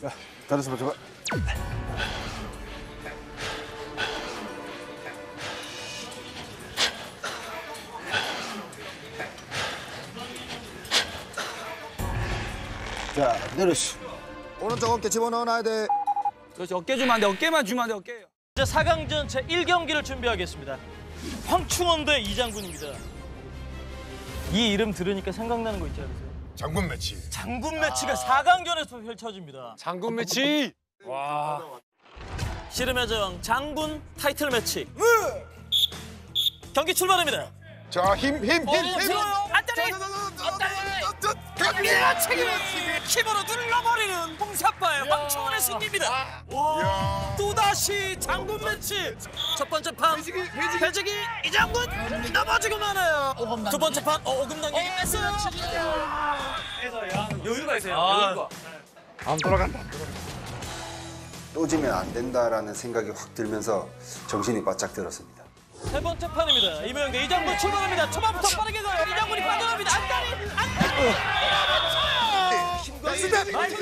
자, 다른 선발 줘봐. 자, 내려시. 오른쪽 어깨 집어넣어놔야 돼. 그렇지 어깨 주면 안 돼. 어깨만 주면 안 돼. 어깨. 이제 4강전 제 1경기를 준비하겠습니다. 황충원 대 이장군입니다. 이 이름 들으니까 생각나는 거 있지 않으세요? 장군 매치. 장군 매치가 4강전에서 펼쳐집니다. 장군 매치. 씨름의 정 장군 타이틀 매치. 경기 출발합니다. 자, 힘, 힘, 힘, 어, 힘. 들어요. 안다 리. 강민아 책임을 힘으로 눌러버리는 홍사빠의 황충원의 승리입니다. 또다시 장군 매치. 첫 번째 판 배지기 이장군 넘어지고 마나요. 두 번째 판 어, 오금 당기기 뺐어요. 여유가 있어요. 여유가. 또 지면 안 된다라는 생각이 확 들면서 정신이 바짝 들었습니다. 세 번째 판입니다. 이명대 이장군 출발합니다. 초반부터 빠르게 가요. 이장군이 빠져나갑니다. 안다리, 안다리. 밀어붙여요. nice, nice,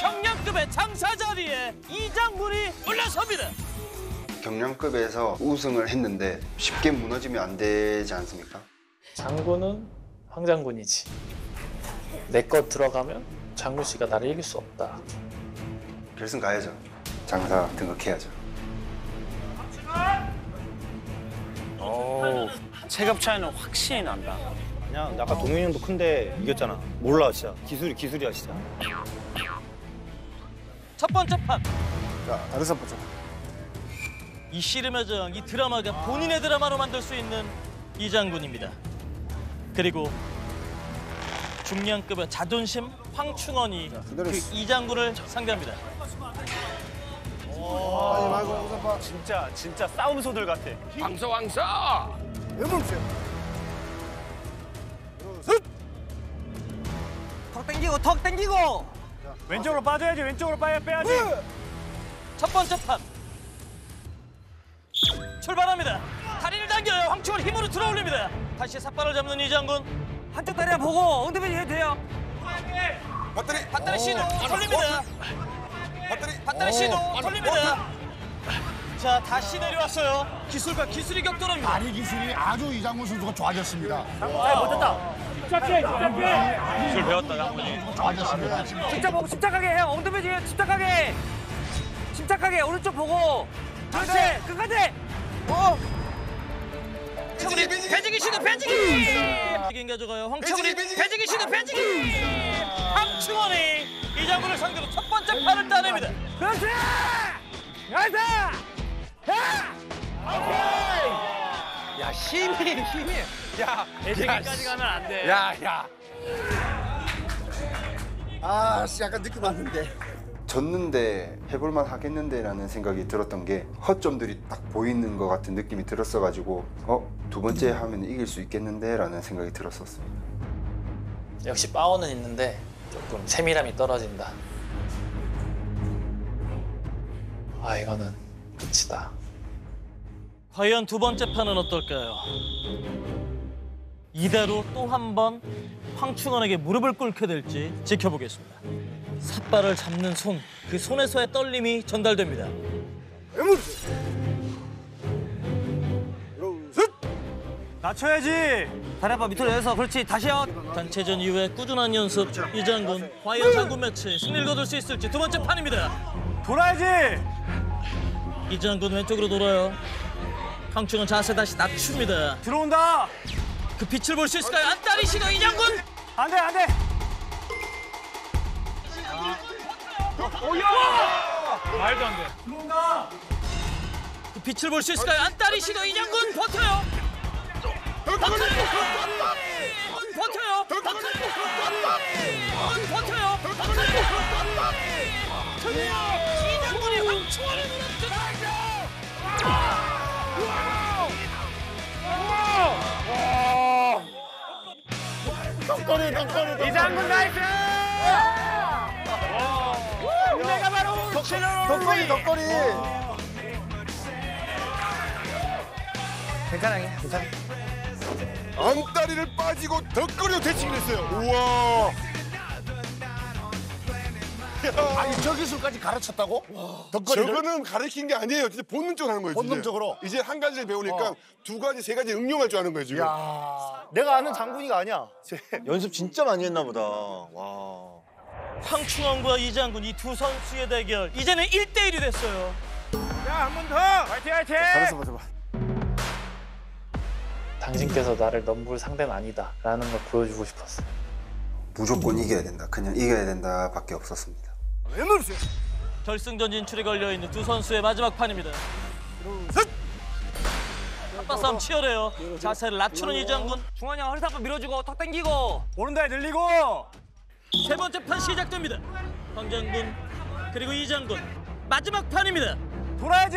경량급의 장사 자리에 이장군이 올라섭니다. 경량급에서 우승을 했는데 쉽게 무너지면 안 되지 않습니까? 장군은 황장군이지. 내 것 들어가면 장군 씨가 나를 이길 수 없다. 결승 가야죠. 장사 등극해야죠. 체급 차이는 확실히 난다. 그냥 아까 동현이 형도 큰데 이겼잖아. 몰라 진짜. 기술이 기술이야 진짜. 첫 번째 판. 자, 다른 선발 줘봐. 이 씨름의 정, 이 드라마가 본인의 드라마로 만들 수 있는 이 장군입니다. 그리고 중량급의 자존심 황충원이 그 이 장군을 상대합니다. 진짜 진짜 싸움 소들 같아. 턱 당기고 턱 당기고. 왼쪽으로 빠져야지. 왼쪽으로 빠야 빼야지. 첫 번째 판 출발합니다. 다리를 당겨요. 황충원 힘으로 들어 올립니다. 다시 삿발을 잡는 이장군. 한쪽 다리 보고 엉덩이 해도 돼요. 배터리. 밧다리 시도 돌립니다. 배터리. 밧다리 시도 돌립니다. 자 다시 내려왔어요. 기술과 기술이 격돌합니다. 다리 기술이 아주 이장군 선수가 좋아졌습니다. 기술 배웠다 장군이. 좋아졌습니다. 지금. 진짜 보고 침착하게 해요. 엉덩이 뒤에 침착하게. 침착하게 오른쪽 보고. 그렇지. 끝까지. 황충원이 배지기 시도 배지기. 배지기 가져가요. 황충원이 배지기, 배지기. 배지기 시도 배지기. 황충원이 이장군을 상대로 첫 번째 판을 따냅니다. 그렇지. nice. 야 힘이 힘이. 야 배지기까지 가면 안 돼. 야 야. 아, 씨, 약간 느낌 왔는데. 졌는데 해볼만 하겠는데라는 생각이 들었던 게 허점들이 딱 보이는 것 같은 느낌이 들었어가지고 어? 두 번째 하면 이길 수 있겠는데라는 생각이 들었었습니다. 역시 파워는 있는데 조금 세밀함이 떨어진다. 아 이거는 끝이다. 과연 두 번째 판은 어떨까요? 이대로 또 한 번 황충원에게 무릎을 꿇게 될지 지켜보겠습니다. 삿발을 잡는 손, 그 손에서의 떨림이 전달됩니다. 낮춰야지. 다리 한번 밑으로 내서 그렇지 다시 요. 단체전 이후에 꾸준한 연습, 이장군 과연 장군 매치 승리를 거둘 수 있을지 두 번째 판입니다. 돌아야지. 이장군 왼쪽으로 돌아요. 황충원 자세 다시 낮춥니다. 들어온다. 그 빛을 볼 수 있을까요? 안다리 시도 이장군! 안 돼, 안 돼. 말도 안 돼. 그 빛을 볼 수 있을까요? 안다리 시도 이장군 버텨요. 버텨요. 버텨요. 버텨요. 이장군이 황충원을 무너뜨려. 이장군 nice. 내가 바로 덧걸이, 덧걸이. 괜찮아요. 괜찮아. 안다리를 빠지고 덕거리로 대칭을 했어요. 우와. 아니 저 기술까지 가르쳤다고? 덕거리를? 저거는 가르친 게 아니에요. 진짜 본능적으로 하는 거예요. 진짜. 본능적으로? 이제 한 가지를 배우니까 어. 두 가지, 세 가지 응용할 줄 아는 거예요, 지금. 야 내가 아는 장군이가 아니야. 쟤 연습 진짜 많이 했나 보다. 와. 황충원과 이장군 이 두 선수의 대결 이제는 1대1이 됐어요. 잘했어 맞아 봐. 당신께서 나를 넘볼 상대는 아니다 라는 걸 보여주고 싶었어요. 무조건 이겨야 된다. 그냥 이겨야 된다 밖에 없었습니다. 결승전 진출이 걸려 있는 두 선수의 마지막 판입니다. 아빠싸움 치열해요. 자세를 낮추는 이장군. 중환이 형 허리 잡고 밀어주고 턱 당기고 오른다리 늘리고 세 번째 판 시작됩니다. 황장군 그리고 이장군 마지막 판입니다. 돌아야지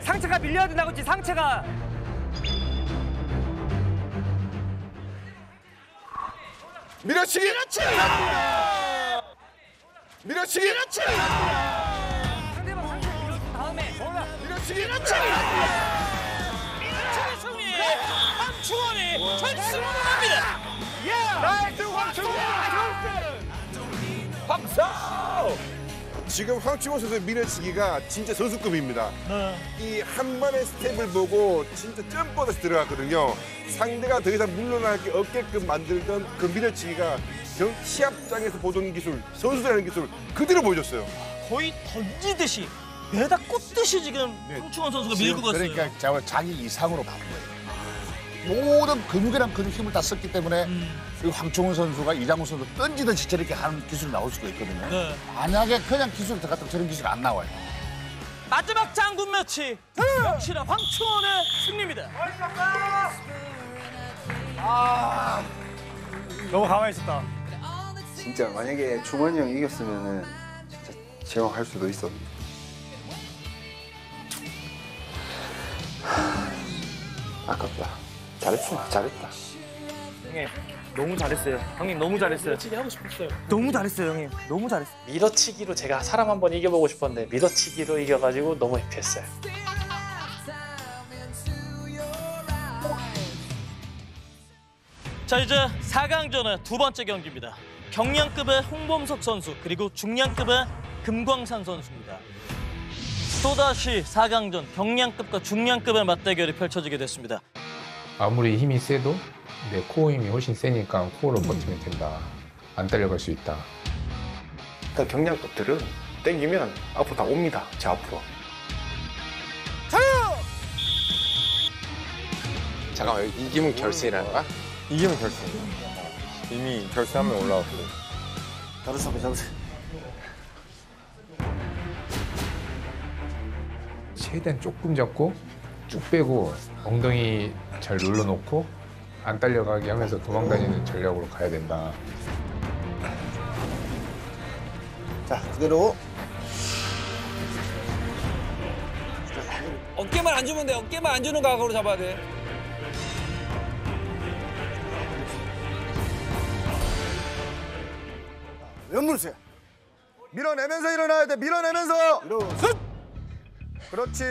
상체가 밀려야 된다고 했지 상체가 밀어치기! 밀어치기! 상대방 밀어준 다음에 밀어치기! 최승리! 황충원이 결승으로 갑니다. 지금 황치원 선수의 밀어치기가 진짜 선수급입니다. 이한 번의 스텝을 보고 진짜 점뻗어서 들어갔거든요. 상대가 더 이상 물러날 게 없게끔 만들던 그 밀어치기가 경 시합장에서 보던 기술, 선수라는 기술 그대로 보여줬어요. 거의 던지듯이 매다 꽂듯이 지금 황충원 선수가 밀고 갔어요. 그러니까 자- 자기 이상으로 바꾼 거예요. 모든 근육이랑 근육 힘을 다 썼기 때문에 이 황충훈 선수가 이장훈 선수 던지듯이 저렇게 하는 기술이 나올 수가 있거든요. 네. 만약에 그냥 기술을 들어갔다면 저런 기술이 안 나와요. 마지막 장군 매치 역시나 황충원의 승리입니다. 너무 가만히 있었다 진짜 만약에 중원이 형 이겼으면은 진짜 제왕할 수도 있었는데. 하, 아깝다. 잘했어, 잘했다. 형님 너무 잘했어요 형님 너무 잘했어요 밀어치기 하고 싶었어요. 너무 잘했어요 형님 너무 잘했어 밀어치기로 제가 사람 한 번 이겨보고 싶었는데 밀어치기로 이겨가지고 너무 해피했어요. 자 이제 4강전의 두 번째 경기입니다. 경량급의 홍범석 선수 그리고 중량급의 금광산 선수입니다. 또다시 4강전 경량급과 중량급의 맞대결이 펼쳐지게 됐습니다. 아무리 힘이 세도 내 코어 힘이 훨씬 세니까 코어로 버티면 된다. 안 딸려갈 수 있다. 일단 경량급들은 땡기면 앞으로 다 옵니다. 제 앞으로. 잠깐만 여기 이기면 결승이라는 거야? 이기면 결승. 이미 결승하면 올라왔고. 잘했어, 잘했어. 최대한 조금 잡고 쭉 빼고 엉덩이 잘 눌러놓고 안 딸려가게 하면서 도망다니는 전략으로 가야 된다. 자, 그대로. 어깨만 안 주면 돼 어깨만 안 주는 각오로 잡아야 돼 연물세. 밀어내면서 일어나야 돼. 밀어내면서. 일어서. 그렇지.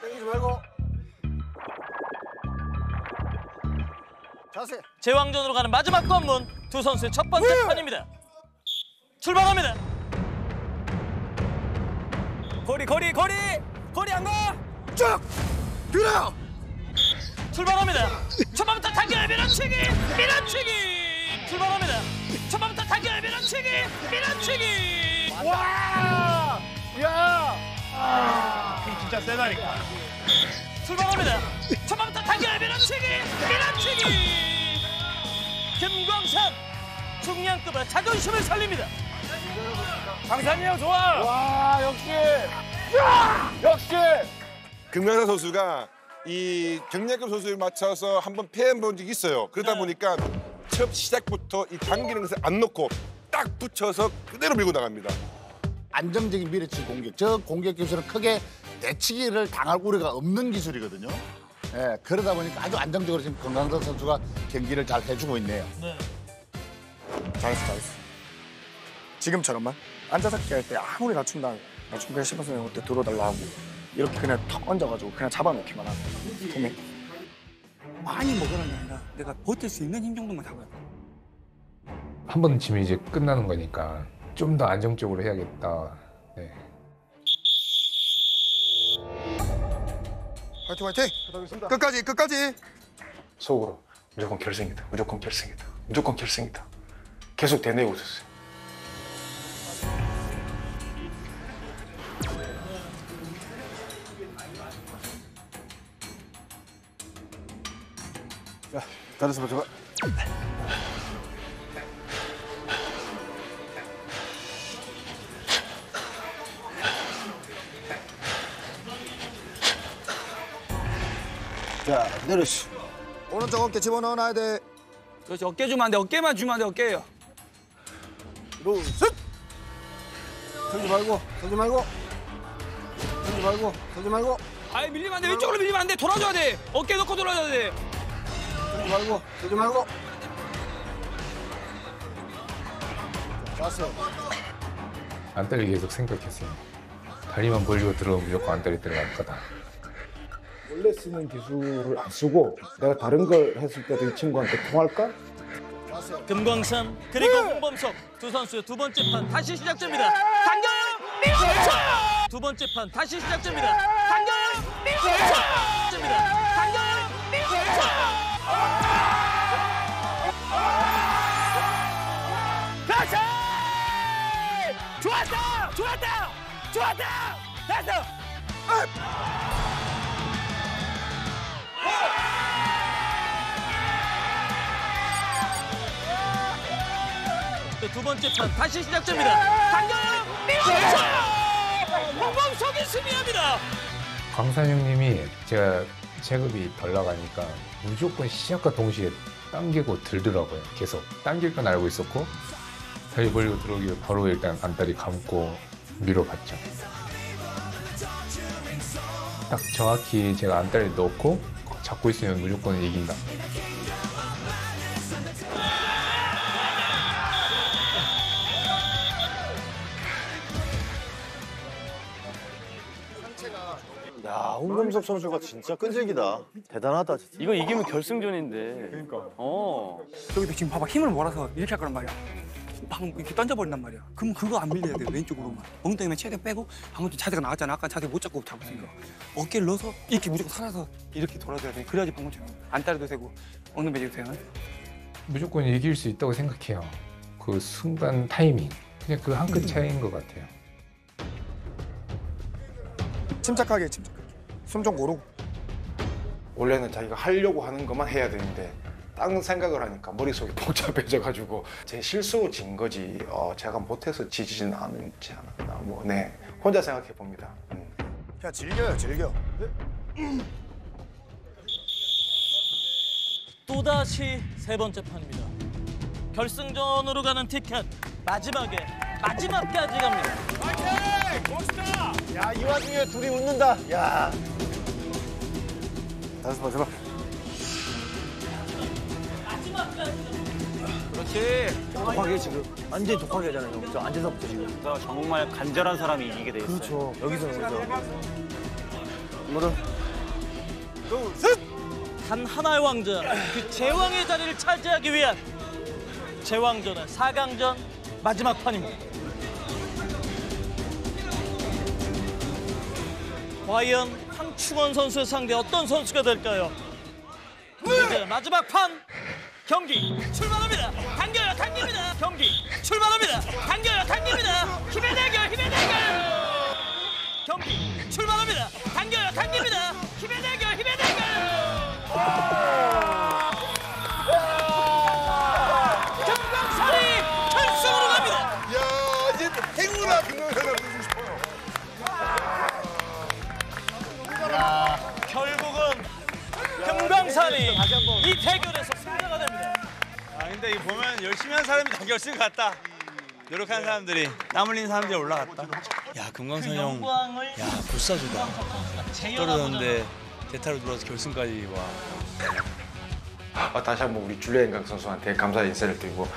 땡기지 말고. 자세. 제왕전으로 가는 마지막 관문 두 선수의 첫 번째 판입니다. 출발합니다. 거리 거리 거리 거리 안 가 쭉. 들어. 출발합니다. 초반부터 단결 밀어치기 밀어치기 출발합니다. 초반부터 단결 밀어치기 밀어치기 와. 야. 출발합니다. 초반부터 단결 밀어치기 밀어치기 김광산 중량급의 자존심을 살립니다. 강산이 형 좋아 와, 역시. 야! 역시. 금강산 선수가 이 경량급 선수에 맞춰서 한번 패한 본 적이 있어요. 그러다 보니까 첫 시작부터 이 당기는 것을 안 놓고 딱 붙여서 그대로 밀고 나갑니다. 안정적인 밀어치기 공격. 저 공격 기술은 크게 내치기를 당할 우려가 없는 기술이거든요. 예, 그러다 보니까 아주 안정적으로 지금 건강선 선수가 경기를 잘 해주고 있네요. 잘했어, 잘했어. 지금처럼만 앉아서 할때 아무리 낮춘다. 낮춘 그냥 심한 선생 그때 들어달라 하고 이렇게 그냥 턱 얹어가지고 그냥 잡아놓기만 하고. 폼에. 많이 먹으라는 게 아니라 내가 버틸 수 있는 힘 정도만 잡아야 돼. 한번 지면 이제 끝나는 거니까 좀 더 안정적으로 해야겠다. 네. 화이팅 화이팅. 끝까지 끝까지. 속으로 무조건 결승이다. 무조건 결승이다. 무조건 결승이다. 계속 되뇌고 있었어요. 잘했어 봐 저거. 자 내려시. 오른쪽 어깨 집어넣어 놔야 돼. 그렇지 어깨 주면 안 돼. 어깨만 주면 안 돼. 어깨예요. 로스. 들지 말고 들지 말고. 들지 말고 들지 말고 아예 밀리면 안 돼. 왼쪽으로 밀리면 안 돼. 돌아줘야 돼. 어깨 넣고 돌아줘야 돼. 들지 말고 들지 말고. 좋았어. 안달리 계속 생각했어요. 다리만 벌리고 들어오면 무조건 안달리 들어갈 거다. 원래 쓰는 기술을 안 쓰고 내가 다른 걸 했을 때도 이 친구한테 통할까? 금광산 그리고 홍범석 두 선수 두 번째 판 다시 시작됩니다. 당겨요. 밀어붙여요. 두 번째 판 다시 시작됩니다. 당겨요. 밀어붙여요. 됩니다. 당겨요. 밀어붙여요. 그렇지! 좋았다! 좋았다! 좋았다! 됐어! 두 번째 판 다시 시작됩니다. 당겨요. 밀어붙여요. 홍범석이 승리합니다. 광산 형님이 제가 체급이 덜 나가니까 무조건 시작과 동시에 당기고 들더라고요. 계속 당길 건 알고 있었고 다리 벌리고 들어오길 바로 일단 안다리 감고 밀어봤죠. 딱 정확히 제가 안다리 넣고 잡고 있으면 무조건 이긴다. 야 홍범석 선수가 진짜 끈질기다. 대단하다 진짜. 이거 이기면 결승전인데. 그러니까. 어. 여기도 지금 봐봐 힘을 몰아서 이렇게 할 거란 말이야. 방금 이렇게 던져버린단 말이야. 그럼 그거 안 밀려야 돼 왼쪽으로만. 엉덩이만 최대 빼고 방금 전 자세가 나왔잖아. 아까 자세 못 잡고 잡았으니까 어깨를 넣어서 이렇게 무조건 살아서 이렇게 돌아줘야 돼. 그래야지 방금처럼 안 따라도 되고 엉덩이 매주세요. 무조건 이길 수 있다고 생각해요. 그 순간 타이밍. 그냥 그 한 끗 차이인 것 같아요. 침착하게 침착하게. 숨 좀 고르고. 원래는 자기가 하려고 하는 것만 해야 되는데 다른 생각을 하니까 머릿속이 복잡해져가지고 제 실수로 진 거지 어, 제가 못해서 지지진 않지 않았나 뭐네 혼자 생각해 봅니다. 음. 그냥 즐겨요 즐겨. 또다시 세 번째 판입니다. 결승전으로 가는 티켓 마지막에 마지막까지 갑니다. 야 이 와중에 둘이 웃는다. 야. 다섯 번 제발. 그렇지. 독하게 지금. 완전 독하게 하잖아요. 형. 저 앉아서부터 지금. 정말 간절한 사람이 이기게 돼 있어요. 그렇죠. 여기서는 그렇죠. 뭐든. 단 하나의 왕자, 그 제왕의 자리를 차지하기 위한 제왕전의 4강전 마지막 판입니다. 과연 황충원 선수의 상대 어떤 선수가 될까요? 이제 마지막 판 경기 출발합니다. 당겨요, 당깁니다. 경기 출발합니다. 당겨요, 당깁니다. 힘의 대결, 힘의 대결. 금강산이 이 대결에서 승자가 됩니다. 아 근데 이 보면 열심히 한 사람이 다 결승 갔다. 노력한 사람들이 땀 흘린 사람들이 올라갔다. 야 금광산 형, 영광을 야 불사조다. 떨어졌는데 대타로 들어와서 결승까지 와. 아, 다시 한번 우리 줄리엔 강 선수한테 감사 인사를 드리고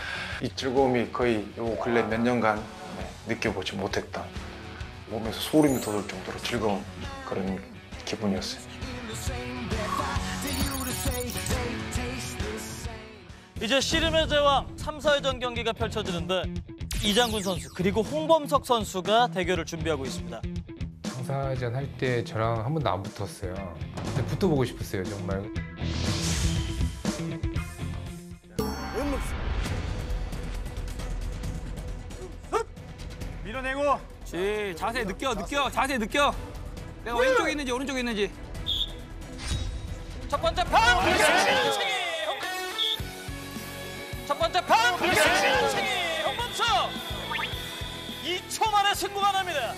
이 즐거움이 거의 요 근래 몇 년간 네, 느껴보지 못했던 몸에서 소름이 돋을 정도로 즐거운 그런 기분이었어요. 이제 씨름의 제왕 3, 4회전 경기가 펼쳐지는데 이장군 선수 그리고 홍범석 선수가 대결을 준비하고 있습니다. 청사전 할 때 저랑 한 번도 안 붙었어요. 근데 붙어보고 싶었어요 정말. 밀어내고. 지 자세 느껴 느껴 자세 느껴. 내가 왼쪽에 있는지 오른쪽에 있는지. 첫 번째 판! 첫 번째 판! 홍범석! 2초 만에 승부가 납니다.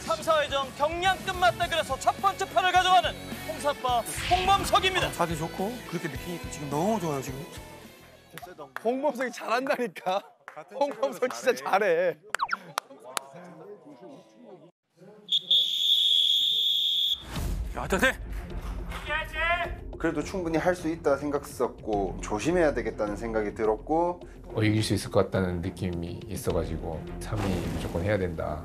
3, 4회전 경량급 맞대결에서 첫 번째 판을 가져가는 홍사빠 홍범석입니다. 자세 좋고 그렇게 느끼니까 지금 너무 좋아요 지금. 홍범석이 잘한다니까. 홍범석 진짜 잘해. 야 자세. 그래도 충분히 할 수 있다 생각했었고 조심해야 되겠다는 생각이 들었고 어, 이길 수 있을 것 같다는 느낌이 있어가지고 3위 무조건 해야 된다.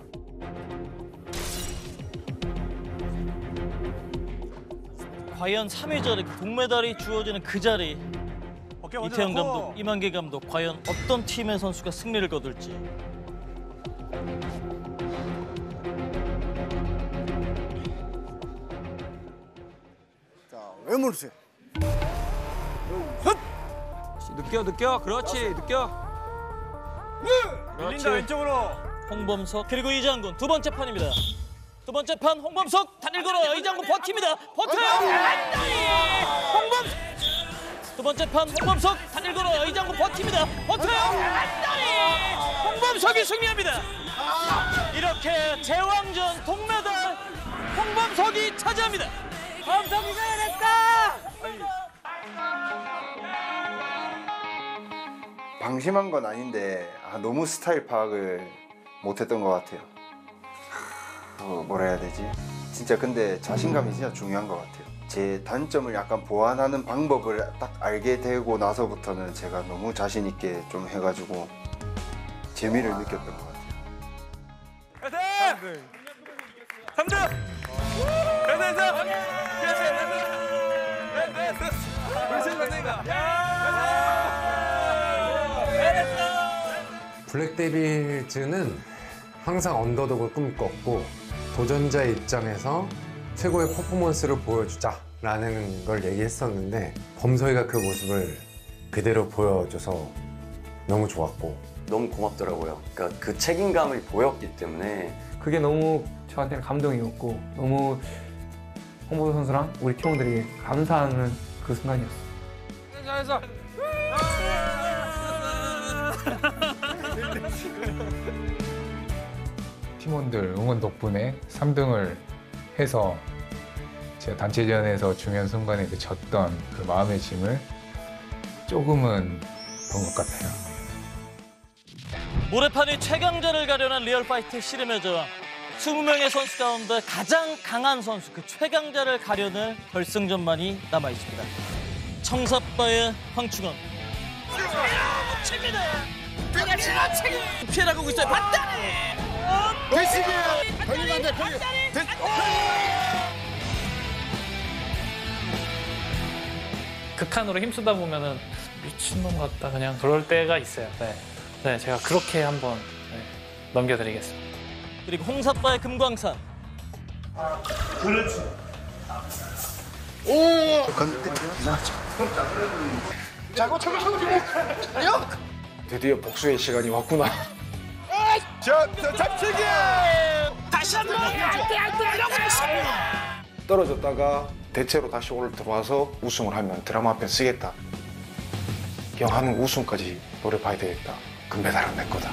과연 3회전에 동메달이 주어지는 그 자리 이태영 감독, 이만기 감독 과연 어떤 팀의 선수가 승리를 거둘지 외물세. 느껴 느껴. 그렇지 느껴. 밀린다 왼쪽으로. 홍범석. 그리고 이장군. 두 번째 판입니다. 두 번째 판 홍범석 단일 걸어요 이장군 버팁니다. 버텨요 홍범석! 두 번째 판 홍범석 단일 걸어요 이장군 버팁니다. 버텨요 홍범석이 승리합니다. 이렇게 제왕전 동메달 홍범석이 차지합니다 범석이가 해냈다 방심한 건 아닌데 아, 너무 스타일 파악을 못했던 것 같아요. 어, 뭐라 해야 되지? 진짜 근데 자신감이 진짜 중요한 것 같아요. 제 단점을 약간 보완하는 방법을 딱 알게 되고 나서부터는 제가 너무 자신 있게 좀 해가지고 재미를 느꼈던 것 같아요. 3등. 됐어 블랙 데빌즈는 항상 언더독을 꿈꿨고 도전자의 입장에서 최고의 퍼포먼스를 보여주자라는 걸 얘기했었는데 범서이가 그 모습을 그대로 보여줘서 너무 좋았고 너무 고맙더라고요. 그러니까 그 책임감을 보였기 때문에 그게 너무 저한테는 감동이었고 너무 홍보도 선수랑 우리 팀원들이 감사하는 그 순간이었어요. 잘했어. 팀원들 응원 덕분에 3등을 해서 제가 단체전에서 중요한 순간에 그 졌던 그 마음의 짐을 조금은 던 것 같아요. 모래판의 최강자를 가리는 real fight 씨름의 제왕 20명의 선수 가운데 가장 강한 선수 그 최강자를 가려낼 결승전만이 남아 있습니다. 청사빠의 황충원 칩니다. 피해나가고 있어요. 반다리. 안 돼. 걸리. 극한으로 힘쓰다 보면은 미친놈 같다 그냥 그럴 때가 있어요. 네, 네 제가 그렇게 한번 네, 넘겨드리겠습니다. 그리고 홍사빠의 금광산 그렇지. 오. 자고 차고 차고 차고. 드디어 복수의 시간이 왔구나. 자, 잡치기! 다시 한 번 안돼 안돼 이러고 떨어졌다가 대체로 다시 올 들어와서 우승을 하면 드라마 한편 쓰겠다. 영화는 우승까지 노려봐야 되겠다. 금메달은 내 거다.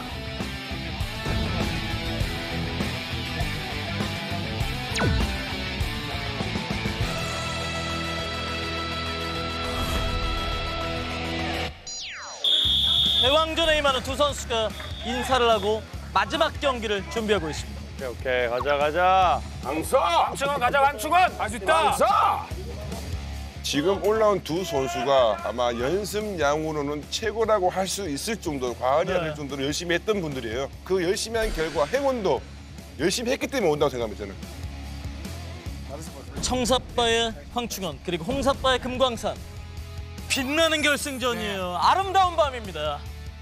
하는 두 선수가 인사를 하고 마지막 경기를 준비하고 있습니다. 오케이, 오케이. 가자, 가자. 강서! 황충원 가자, 황충원! 할 수 있다! 강서! 지금 올라온 두 선수가 아마 연습량으로는 최고라고 할 수 있을 정도로 과언이 아닐 정도로 열심히 했던 분들이에요. 그 열심히 한 결과 행운도 열심히 했기 때문에 온다고 생각합니다, 저는. 청사빠의 황충원 그리고 홍사빠의 금광산 빛나는 결승전이에요. 아름다운 밤입니다.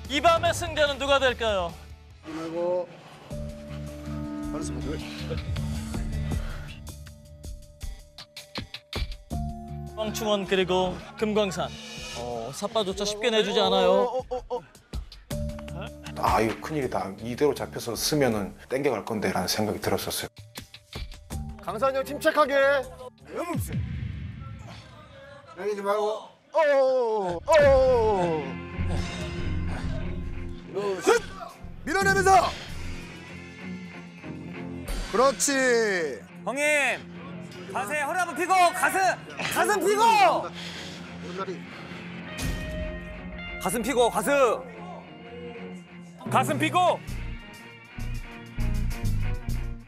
이 밤의 승자는 누가 될까요? 그리고 황충원 그리고 금광산. 어, 삿바조차 쉽게 내주지 않아요. 아 이거 큰일이다. 이대로 잡혀서 쓰면은 땡겨갈 건데라는 생각이 들었었어요. 강산이 형 침착하게. 내리지 말고. 어. 어. 밀어내면서. 그렇지. 형님 가세 허리 한번 피고 가슴 가슴 피고 가슴 피고 가슴 가슴 피고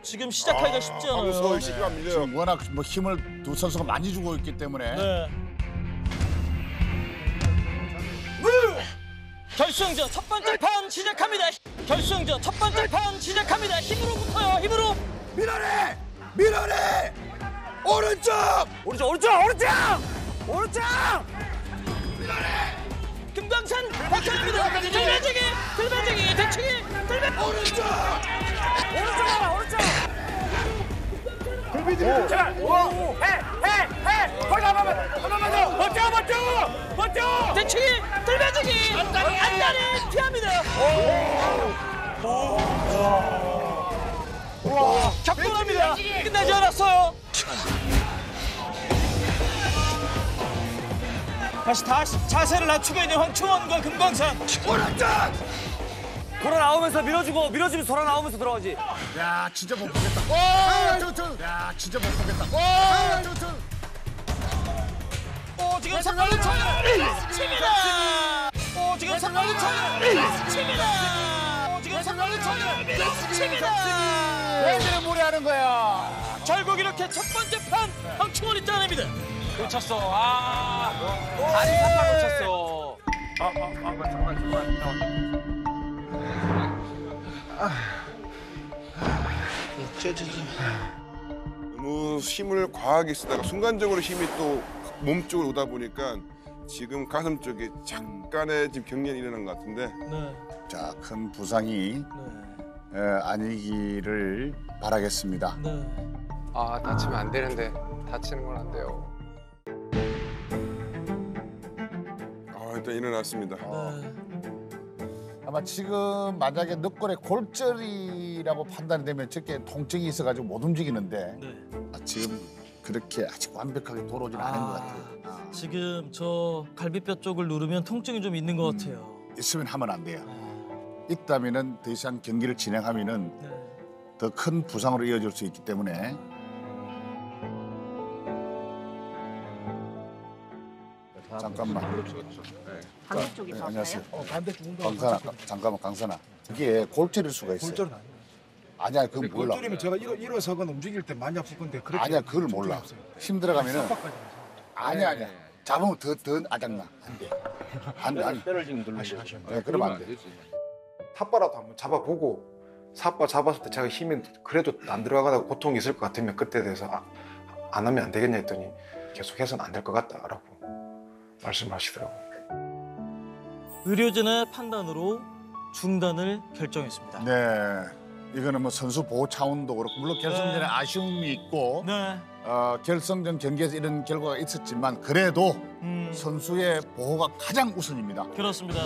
지금 시작하기가 쉽지 않아요. 지금 워낙 뭐 힘을 두 선수가 많이 주고 있기 때문에 네. 결승전 첫 번째 판 시작합니다. 결승전 첫 번째 판 시작합니다. 힘으로 붙어요. 힘으로. 밀어내! 밀어내! 오른쪽! 오른쪽 오른쪽 오른쪽 오른쪽 금강산 버텨냅니다. 들배지기 들배지기 대치기 들배 오른쪽 오른쪽 오른쪽 해해해 해. 거기 한번만 한번만 더. 버텨 버텨 버텨. 대치기 들배지기. 안다리. 피합니다. 와 격돌합니다. 끝나지 않았어요. 다시 다시 자세를 낮추고 있는 황충원과 금광산. 오른쪽 돌아 나오면서 밀어주고 밀어주면서 돌아 나오면서 들어가지 야 진짜 못 보겠다. 와, 저, 저. 야 진짜 못 보겠다. 와, 저, 저. 오 지금 선발로 쳐요. 칩니다. 오 지금 선발로 쳐요. 칩니다. 오 지금 선발로 쳐요. 칩니다. 왜 그래 무리하는 거야? 결국 이렇게 첫 번째 판 황충원이 짜냅니다. 놓쳤어 아 다리 한발 놓쳤어 너무 힘을 과하게 쓰다가 순간적으로 힘이 또 몸 쪽으로 오다 보니까 지금 가슴 쪽에 잠깐의 지금 경련이 일어난 것 같은데 네. 자, 큰 부상이 에, 아니기를 바라겠습니다. 아 다치면 안 되는데 다치는 건 안 돼요. 아, 일단 일어났습니다. 아마 지금 만약에 늑골에 골절이라고 판단되면 저게 통증이 있어가지고 못 움직이는데 아, 지금 그렇게 아직 완벽하게 돌아오진 않은 것 같아요. 지금 저 갈비뼈 쪽을 누르면 통증이 좀 있는 것 같아요. 있으면 하면 안 돼요. 있다면은 더 이상 경기를 진행하면은 더큰 부상으로 이어질 수 있기 때문에 잠깐만. 반대쪽이 네, 안녕하세요. 어, 반대쪽 운동. 강산아, 잠깐만 강산아. 이게 골절일 수가 있어요. 골절은 아니야, 그건 몰라. 골절이면 제가 일어, 일어서거나 움직일 때 많이 아플 건데 그렇게 아니야, 그걸 몰라. 힘들어가면은 삭박까지 아니야, 아니야. 잡으면 더, 더 아작나. 안 돼. 안 돼, 안 돼. 뼈를 지금 거죠. 네, 그러면 안 돼. 삿바라도 한번 잡아보고 삿바 잡았을 때 제가 힘이 그래도 안 들어가다가 고통이 있을 것 같으면 그때 대해서 아, 안 하면 안 되겠냐 했더니 계속해서는 안 될 것 같다라고 말씀하시더라고요. 의료진의 판단으로 중단을 결정했습니다. 네. 이거는 뭐 선수 보호 차원도 그렇고 물론 결승전에 네. 아쉬움이 있고 네. 어, 결승전 경기에서 이런 결과가 있었지만 그래도 음. 선수의 보호가 가장 우선입니다. 그렇습니다.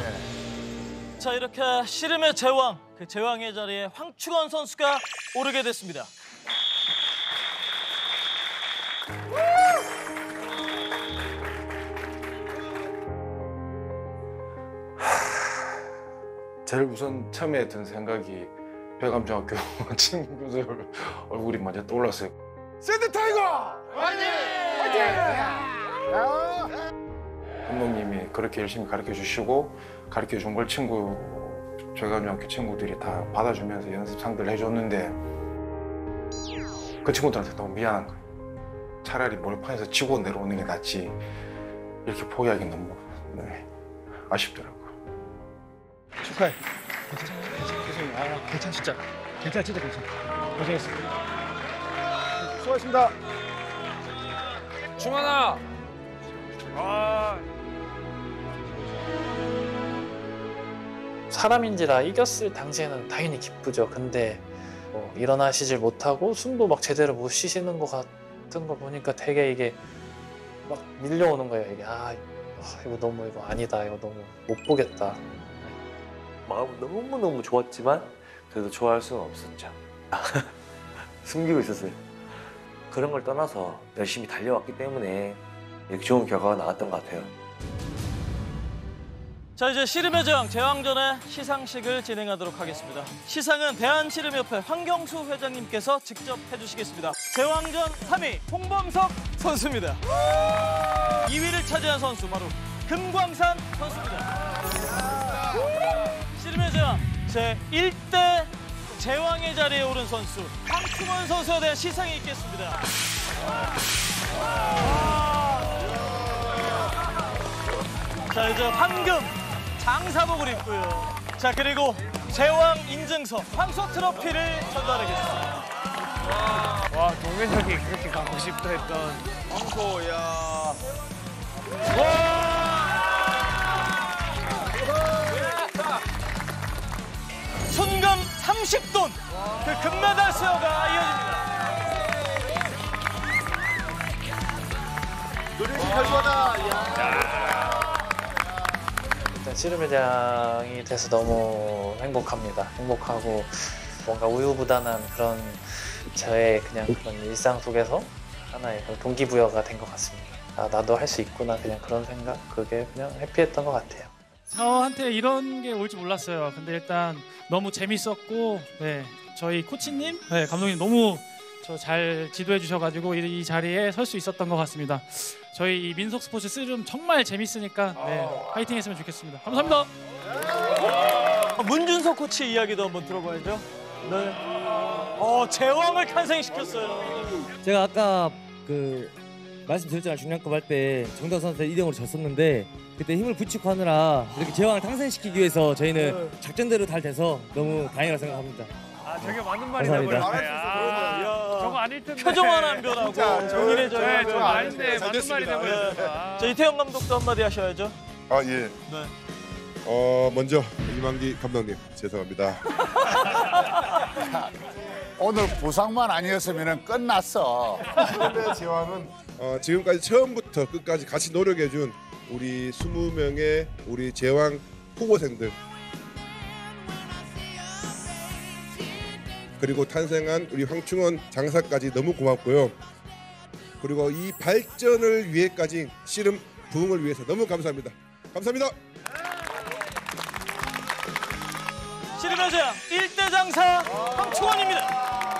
자 이렇게 씨름의 제왕, 그 제왕의 자리에 황충원 선수가 오르게 됐습니다. 제일 우선 처음에 든 생각이 배감중학교 친구들 얼굴이 먼저 떠올랐어요. Sand Tiger! 화이팅! 감독님이 그렇게 열심히 가르쳐 주시고 가르쳐 준 걸 친구 저희가중학교 친구들이 다 받아주면서 연습 상대를 해줬는데 그 친구들한테 너무 미안한 거예요. 차라리 모래판에서 지고 내려오는 게 낫지 이렇게 포기하기 너무 네, 아쉽더라고요. 축하해. 괜찮아. 괜찮아. 아, 괜찮아 진짜. 괜찮아 진짜 괜찮아. 고생했어. 수고하셨습니다. 충환아. 아. 사람인지라 이겼을 당시에는 당연히 기쁘죠. 근데 뭐 일어나시질 못하고 숨도 막 제대로 못 쉬시는 것 같은 거 보니까 되게 이게 막 밀려오는 거예요. 이게 아, 아 이거 너무 이거 아니다. 이거 너무 못 보겠다. 마음은 너무 너무 좋았지만 그래도 좋아할 수는 없었죠. 숨기고 있었어요. 그런 걸 떠나서 열심히 달려왔기 때문에 이렇게 좋은 결과가 나왔던 것 같아요. 자 이제 씨름의 장 제왕전의 시상식을 진행하도록 하겠습니다. 시상은 대한씨름협회 황경수 회장님께서 직접 해주시겠습니다. 제왕전 3위 홍범석 선수입니다. 2위를 차지한 선수 바로 금광산 선수입니다. 장제 1대 제왕의 자리에 오른 선수 황충원 선수에 대한 시상이 있겠습니다. 자 이제 황금 장사복을 입고요. 자 그리고 제왕 인증서 황소 트로피를 전달하겠습니다. 와 동현 형이 그렇게 가고 싶다 했던 황소야. 순금 30돈 그 금메달 수여가 이어집니다. 노력이 결과다. 일단 씨름회장이 돼서 너무 행복합니다. 행복하고 뭔가 우유부단한 그런 저의 그냥 그런 일상 속에서 하나의 그런 동기부여가 된 것 같습니다. 아 나도 할 수 있구나 그냥 그런 생각 그게 그냥 해피했던 것 같아요. 저한테 이런 게올줄 몰랐어요. 근데 일단 너무 재밌었고, 네 저희 코치님, 네, 감독님 너무 저 잘 지도해 주셔가지고 이, 이 자리에 설 수 있었던 것 같습니다. 저희 이 민속 스포츠 씨름 정말 재밌으니까 네, 파이팅했으면 좋겠습니다. 감사합니다. 문준석 코치 이야기도 한번 들어봐야죠. 네. 어 제왕을 탄생시켰어요. 제가 아까 그 말씀드렸잖아요 중량급 할 때 정다운 선수한테 2대0으로 졌었는데 그때 힘을 붙이고 하느라 이렇게 제왕을 당선시키기 위해서 저희는 작전대로 잘 돼서 너무 다행이라고 생각합니다. 아 저게 맞는 말이 감사합니다. 돼버렸네. 아, 저거 아닐 텐데. 표정 하나 안 변하고 진짜 저- 용인해져요. 네, 저거 아닌데 맞는 말이 돼버렸어. 자 이태영 감독도 한마디 하셔야죠. 아 예. 네. 어 먼저 이만기 감독님 죄송합니다. 오늘 부상만 아니었으면 끝났어. 씨름의 제왕은 어, 지금까지 처음부터 끝까지 같이 노력해준 우리 20명의 우리 제왕 후보생들 그리고 탄생한 우리 황충원 장사까지 너무 고맙고요. 그리고 이 발전을 위해까지 씨름 부흥을 위해서 너무 감사합니다. 감사합니다. 씨름의 제왕 1대 장사 황충원입니다.